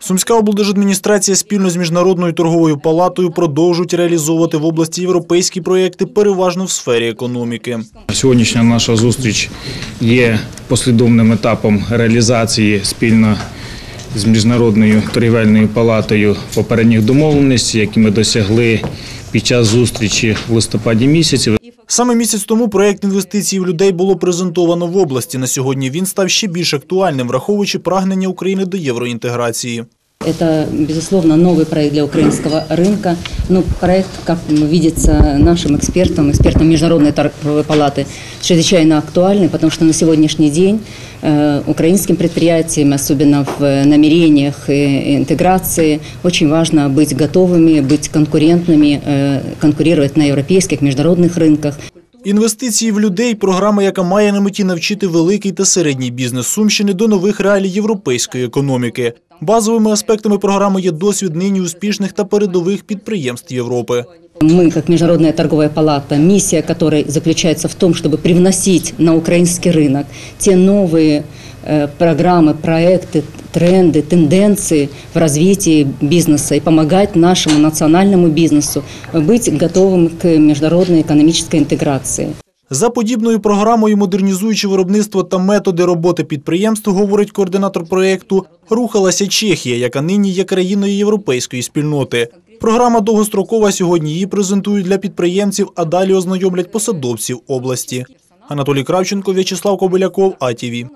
Сумська облдержадміністрація спільно з міжнародною торговою палатою продовжують реалізовувати в області європейські проєкти, переважно в сфері економіки. Сьогоднішня наша зустріч є послідовним етапом реалізації спільно з міжнародною торгівельною палатою попередніх домовленостей, які ми досягли під час зустрічі в листопаді місяці. Саме місяць тому проєкт інвестицій в людей було презентовано в області. На сьогодні він став ще більш актуальним, враховуючи прагнення України до євроінтеграції. Это, безусловно, новый проект для украинского рынка. Но проект, как видится нашим экспертам, экспертам Международной торговой палаты, чрезвычайно актуальный, потому что на сегодняшний день э, украинским предприятиям, особенно в намерениях и интеграции, очень важно быть готовыми, быть конкурентными, э, конкурировать на европейских, международных рынках. Інвестиції в людей – програма, яка має на меті навчити великий та середній бізнес Сумщини до нових реалій європейської економіки. Базовими аспектами програми є досвід нині успішних та передових підприємств Європи. Мы, как Международная торговая палата, миссия которой заключается в том, чтобы привносить на украинский рынок те новые э, программы, проекты, тренды, тенденции в развитии бизнеса и помогать нашему национальному бизнесу быть готовым к международной экономической интеграции. За подібною програмою, модернізуючи виробництво та методи роботи підприємств, говорить координатор проєкту, рухалася Чехія, яка нині є країною європейської спільноти. Програма довгострокова, сьогодні її презентують для підприємців, а далі ознайомлять посадовців області. Анатолій Кравченко, В'ячеслав Кобиляков, АТВ.